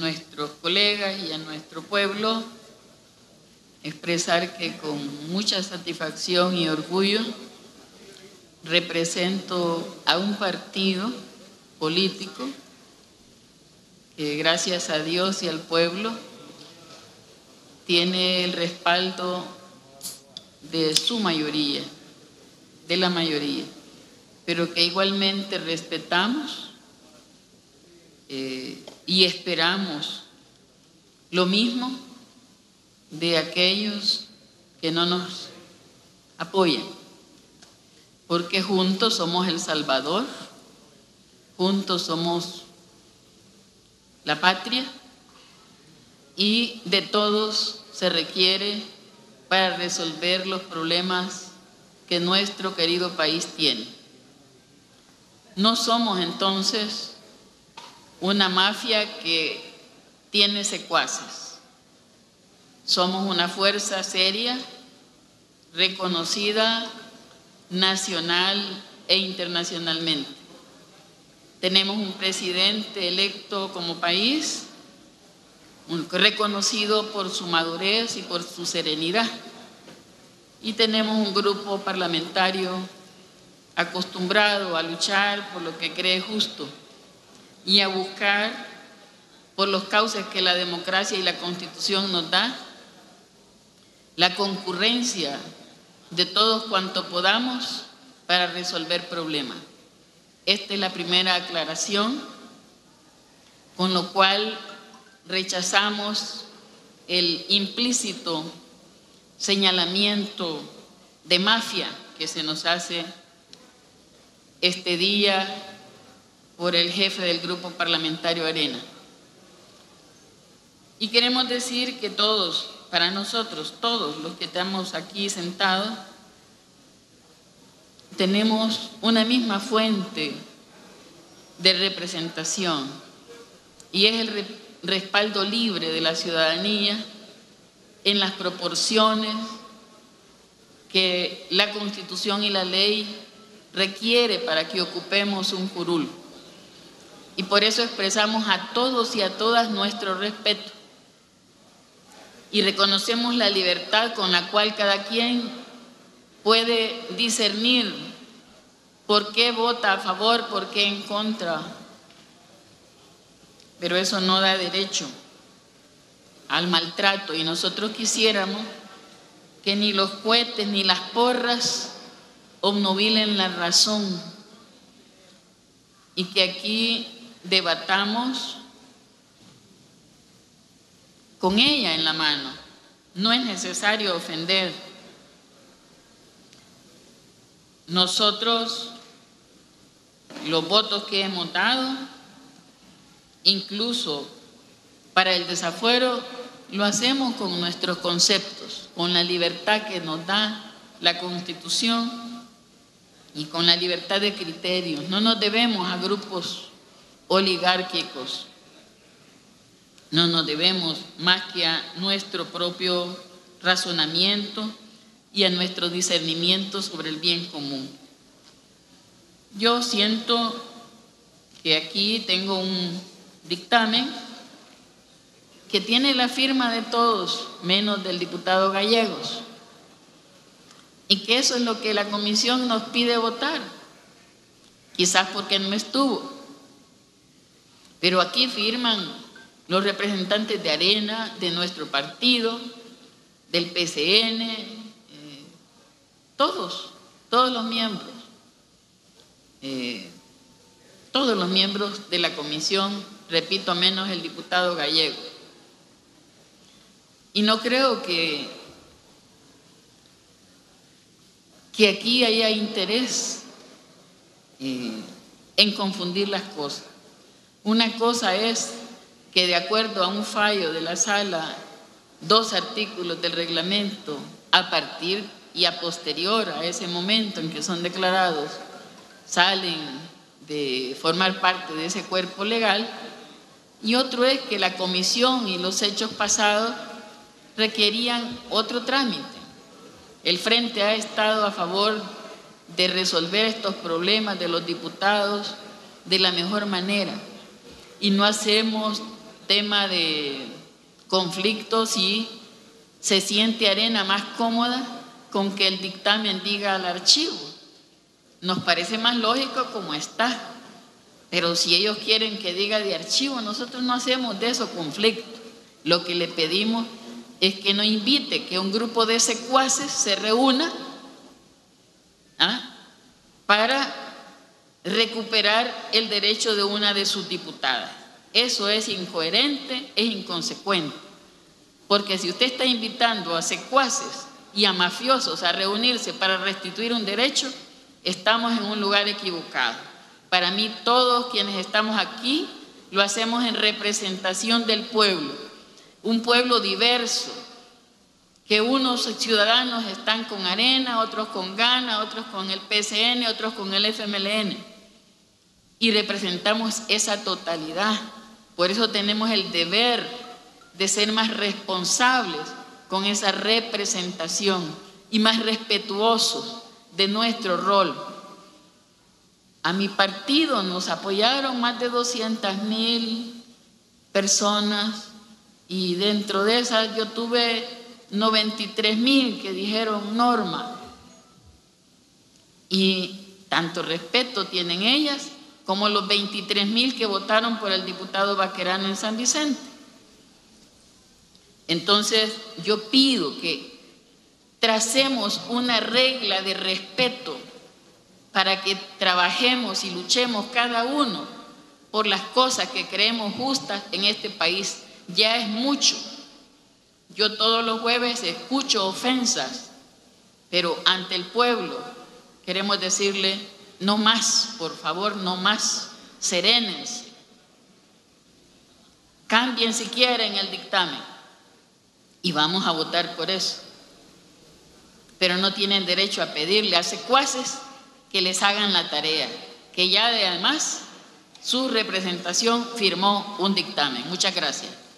nuestros colegas y a nuestro pueblo, expresar que con mucha satisfacción y orgullo represento a un partido político que gracias a Dios y al pueblo tiene el respaldo de su mayoría, de la mayoría, pero que igualmente respetamos eh, y esperamos lo mismo de aquellos que no nos apoyan, porque juntos somos el Salvador, juntos somos la patria y de todos se requiere para resolver los problemas que nuestro querido país tiene. No somos entonces una mafia que tiene secuaces. Somos una fuerza seria, reconocida nacional e internacionalmente. Tenemos un presidente electo como país, reconocido por su madurez y por su serenidad. Y tenemos un grupo parlamentario acostumbrado a luchar por lo que cree justo y a buscar por los cauces que la democracia y la constitución nos da, la concurrencia de todos cuanto podamos para resolver problemas. Esta es la primera aclaración, con lo cual rechazamos el implícito señalamiento de mafia que se nos hace este día por el jefe del grupo parlamentario Arena. Y queremos decir que todos, para nosotros, todos los que estamos aquí sentados, tenemos una misma fuente de representación y es el respaldo libre de la ciudadanía en las proporciones que la constitución y la ley requiere para que ocupemos un curul. Y por eso expresamos a todos y a todas nuestro respeto. Y reconocemos la libertad con la cual cada quien puede discernir por qué vota a favor, por qué en contra. Pero eso no da derecho al maltrato. Y nosotros quisiéramos que ni los cohetes ni las porras obnubilen la razón. Y que aquí debatamos con ella en la mano. No es necesario ofender. Nosotros, los votos que hemos dado, incluso para el desafuero, lo hacemos con nuestros conceptos, con la libertad que nos da la Constitución y con la libertad de criterios. No nos debemos a grupos oligárquicos no nos debemos más que a nuestro propio razonamiento y a nuestro discernimiento sobre el bien común. Yo siento que aquí tengo un dictamen que tiene la firma de todos, menos del diputado Gallegos, y que eso es lo que la comisión nos pide votar, quizás porque no estuvo, pero aquí firman los representantes de Arena, de nuestro partido, del PCN, eh, todos, todos los miembros, eh, todos los miembros de la comisión, repito, menos el diputado gallego. Y no creo que, que aquí haya interés eh, en confundir las cosas. Una cosa es que de acuerdo a un fallo de la sala, dos artículos del reglamento a partir y a posterior a ese momento en que son declarados salen de formar parte de ese cuerpo legal y otro es que la comisión y los hechos pasados requerían otro trámite. El Frente ha estado a favor de resolver estos problemas de los diputados de la mejor manera y no hacemos tema de conflictos y se siente Arena más cómoda con que el dictamen diga al archivo. Nos parece más lógico como está, pero si ellos quieren que diga de archivo, nosotros no hacemos de eso conflicto. Lo que le pedimos es que nos invite, que un grupo de secuaces se reúna ¿ah? para recuperar el derecho de una de sus diputadas. Eso es incoherente, es inconsecuente. Porque si usted está invitando a secuaces y a mafiosos a reunirse para restituir un derecho, estamos en un lugar equivocado. Para mí todos quienes estamos aquí lo hacemos en representación del pueblo, un pueblo diverso, que unos ciudadanos están con arena, otros con Gana, otros con el PCN, otros con el FMLN. Y representamos esa totalidad. Por eso tenemos el deber de ser más responsables con esa representación y más respetuosos de nuestro rol. A mi partido nos apoyaron más de 200 mil personas y dentro de esas yo tuve 93 mil que dijeron norma. Y tanto respeto tienen ellas como los 23 mil que votaron por el diputado Vaquerano en San Vicente. Entonces yo pido que tracemos una regla de respeto para que trabajemos y luchemos cada uno por las cosas que creemos justas en este país. Ya es mucho. Yo todos los jueves escucho ofensas, pero ante el pueblo queremos decirle, no más, por favor, no más, serenes. Cambien si quieren el dictamen y vamos a votar por eso. Pero no tienen derecho a pedirle a secuaces que les hagan la tarea, que ya además su representación firmó un dictamen. Muchas gracias.